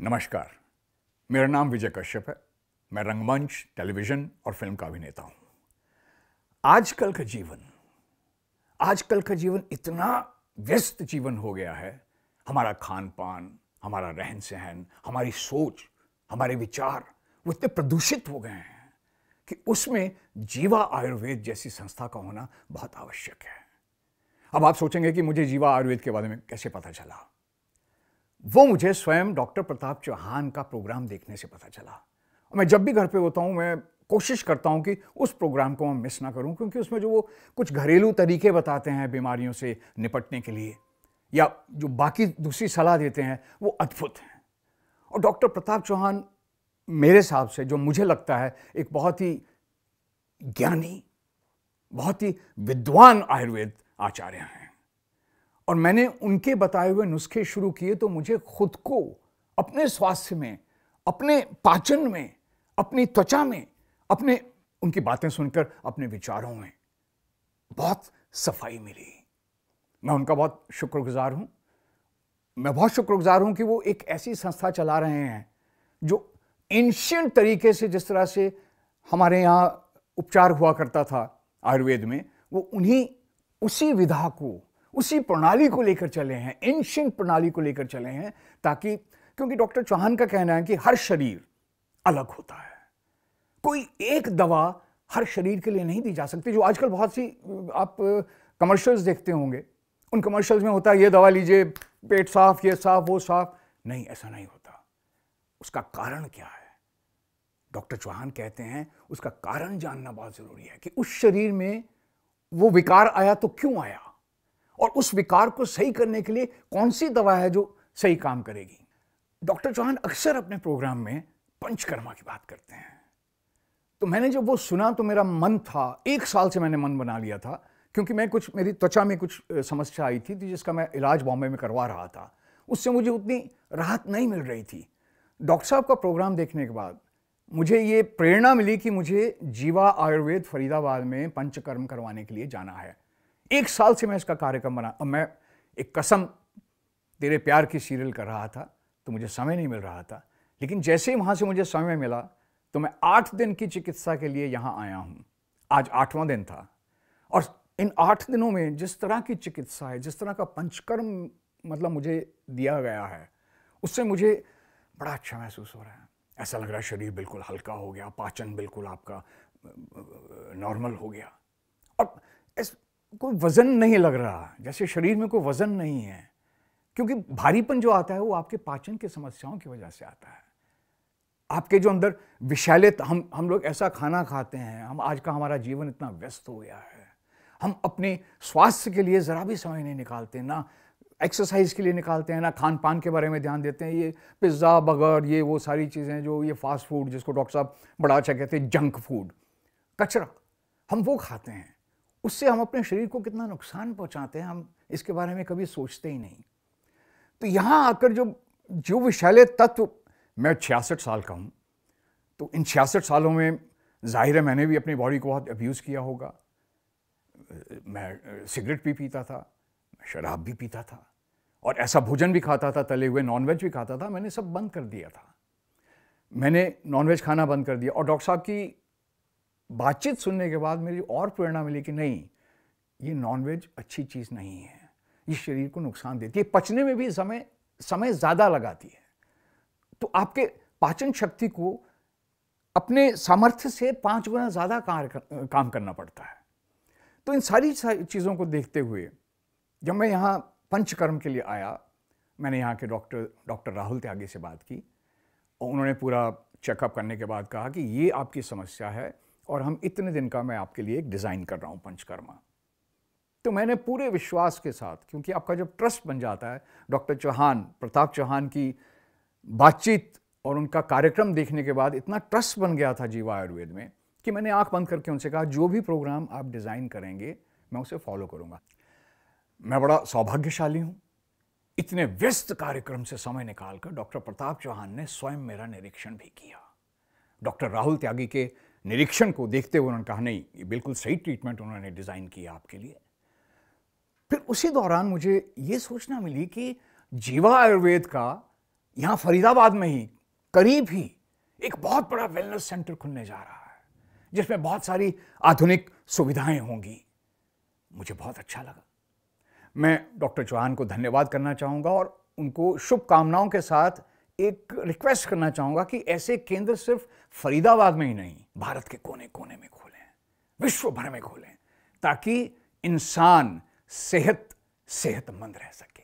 नमस्कार। मेरा नाम विजय कश्यप है। मैं रंगमंच, टेलीविज़न और फ़िल्म का अभिनेता हूँ। आजकल का जीवन, आजकल का जीवन इतना व्यस्त जीवन हो गया है। हमारा खान पान हमारा रहन सहन हमारी सोच, हमारे विचार, वो इतने प्रदूषित हो गए हैं कि उसमें जीवा आयुर्वेद जैसी संस्था का होना बहुत आवश्यक है। अब आप सोचेंगे कि मुझे जीवा आयुर्वेद के बारे में कैसे पता चला? वो मुझे स्वयं डॉक्टर प्रताप चौहान का प्रोग्राम देखने से पता चला। मैं जब भी घर पे होता हूँ, मैं कोशिश करता हूँ कि उस प्रोग्राम को मैं मिस ना करूँ, क्योंकि उसमें जो वो कुछ घरेलू तरीके बताते हैं बीमारियों से निपटने के लिए, या जो बाकी दूसरी सलाह देते हैं, वो अद्भुत हैं। और डॉक्टर प्रताप चौहान मेरे हिसाब से, जो मुझे लगता है, एक बहुत ही ज्ञानी, बहुत ही विद्वान आयुर्वेद आचार्य हैं। और मैंने उनके बताए हुए नुस्खे शुरू किए तो मुझे खुद को अपने स्वास्थ्य में, अपने पाचन में, अपनी त्वचा में, अपने, उनकी बातें सुनकर अपने विचारों में बहुत सफ़ाई मिली। मैं उनका बहुत शुक्रगुजार हूँ। मैं बहुत शुक्रगुजार हूँ कि वो एक ऐसी संस्था चला रहे हैं जो एंशियंट तरीके से जिस तरह से हमारे यहाँ उपचार हुआ करता था आयुर्वेद में, वो उन्हीं, उसी विधा को उसी प्रणाली को लेकर चले हैं एंशियंट प्रणाली को लेकर चले हैं, ताकि, क्योंकि डॉक्टर चौहान का कहना है कि हर शरीर अलग होता है। कोई एक दवा हर शरीर के लिए नहीं दी जा सकती, जो आजकल बहुत सी, आप कमर्शियल्स देखते होंगे। उन कमर्शियल्स में होता है, ये दवा लीजिए, पेट साफ़, ये साफ़, वो साफ़। नहीं, ऐसा नहीं होता। उसका कारण क्या है? डॉक्टर चौहान कहते हैं, उसका कारण जानना बहुत ज़रूरी है कि उस शरीर में वो विकार आया तो क्यों आया? और उस विकार को सही करने के लिए कौन सी दवा है जो सही काम करेगी? डॉक्टर चौहान अक्सर अपने प्रोग्राम में पंचकर्मा की बात करते हैं। तो मैंने जब वो सुना तो मेरा मन था। एक साल से मैंने मन बना लिया था, क्योंकि मैं कुछ, मेरी त्वचा में कुछ समस्या आई थी जिसका मैं इलाज बॉम्बे में करवा रहा था। उससे मुझे उतनी राहत नहीं मिल रही थी। डॉक्टर साहब का प्रोग्राम देखने के बाद मुझे ये प्रेरणा मिली कि मुझे जीवा आयुर्वेद फरीदाबाद में पंचकर्म करवाने के लिए जाना है। एक साल से मैं इसका कार्यक्रम बना और मैं एक कसम तेरे प्यार की सीरियल कर रहा था तो मुझे समय नहीं मिल रहा था। लेकिन जैसे ही वहाँ से मुझे समय मिला तो मैं आठ दिन की चिकित्सा के लिए यहाँ आया हूँ। आज आठवां दिन था। और इन आठ दिनों में जिस तरह की चिकित्सा है, जिस तरह का पंचकर्म मतलब मुझे दिया गया है, उससे मुझे बड़ा अच्छा महसूस हो रहा है। ऐसा लग रहा है शरीर बिल्कुल हल्का हो गया, पाचन बिल्कुल आपका नॉर्मल हो गया। और कोई वज़न नहीं लग रहा, जैसे शरीर में कोई वज़न नहीं है, क्योंकि भारीपन जो आता है वो आपके पाचन की समस्याओं की वजह से आता है। आपके जो अंदर विषैले हम हम लोग ऐसा खाना खाते हैं, हम, आज का हमारा जीवन इतना व्यस्त हो गया है। हम अपने स्वास्थ्य के लिए ज़रा भी समय नहीं निकालते, ना एक्सरसाइज के लिए निकालते हैं, ना खान पान के बारे में ध्यान देते हैं। ये पिज़्ज़ा, बर्गर, ये वो सारी चीज़ें जो ये फास्ट फ़ूड जिसको डॉक्टर साहब बड़ा अच्छा कहते हैं, जंक फ़ूड, कचरा, हम वो खाते हैं। उससे हम अपने शरीर को कितना नुकसान पहुंचाते हैं, हम इसके बारे में कभी सोचते ही नहीं। तो यहाँ आकर जो जो विषैले तत्व, मैं छियासठ साल का हूँ तो इन छियासठ सालों में ज़ाहिर है मैंने भी अपनी बॉडी को बहुत अब्यूज़ किया होगा। मैं सिगरेट भी पीता था शराब भी पीता था, और ऐसा भोजन भी खाता था, तले हुए नॉनवेज भी खाता था, मैंने सब बंद कर दिया था। मैंने नॉनवेज खाना बंद कर दिया, और डॉक्टर साहब की बातचीत सुनने के बाद मेरी और प्रेरणा मिली कि नहीं, ये नॉनवेज अच्छी चीज़ नहीं है। ये शरीर को नुकसान देती है। पचने में भी समय समय ज़्यादा लगाती है। तो आपके पाचन शक्ति को अपने सामर्थ्य से पाँच गुना ज़्यादा काम करना पड़ता है। तो इन सारी चीज़ों को देखते हुए जब मैं यहाँ पंचकर्म के लिए आया, मैंने यहाँ के डॉक्टर डॉक्टर राहुल त्यागी से बात की और उन्होंने पूरा चेकअप करने के बाद कहा कि ये आपकी समस्या है और हम इतने दिन का मैं आपके लिए एक डिज़ाइन कर रहा हूँ, पंचकर्मा। तो मैंने पूरे विश्वास के साथ, क्योंकि आपका जब ट्रस्ट बन जाता है, डॉक्टर चौहान, प्रताप चौहान की बातचीत और उनका कार्यक्रम देखने के बाद इतना ट्रस्ट बन गया था जीवा आयुर्वेद में कि मैंने आँख बंद करके उनसे कहा, जो भी प्रोग्राम आप डिज़ाइन करेंगे, मैं उसे फॉलो करूँगा। मैं बड़ा सौभाग्यशाली हूँ। इतने व्यस्त कार्यक्रम से समय निकालकर डॉक्टर प्रताप चौहान ने स्वयं मेरा निरीक्षण भी किया। डॉक्टर राहुल त्यागी के निरीक्षण को देखते हुए उन्होंने कहा, नहीं, ये बिल्कुल सही ट्रीटमेंट उन्होंने डिज़ाइन किया आपके लिए. फिर उसी दौरान मुझे ये सोचना मिली कि जीवा आयुर्वेद का यहाँ फरीदाबाद में ही, करीब ही एक बहुत बड़ा वेलनेस सेंटर खुलने जा रहा है, जिसमें बहुत सारी आधुनिक सुविधाएँ होंगी। मुझे बहुत अच्छा लगा। मैं डॉक्टर चौहान को धन्यवाद करना चाहूँगा और उनको शुभकामनाओं के साथ एक रिक्वेस्ट करना चाहूँगा कि ऐसे केंद्र सिर्फ़ फरीदाबाद में ही नहीं, भारत के कोने कोने में खोलें, विश्व भर में खोलें, ताकि इंसान सेहत, सेहतमंद रह सके।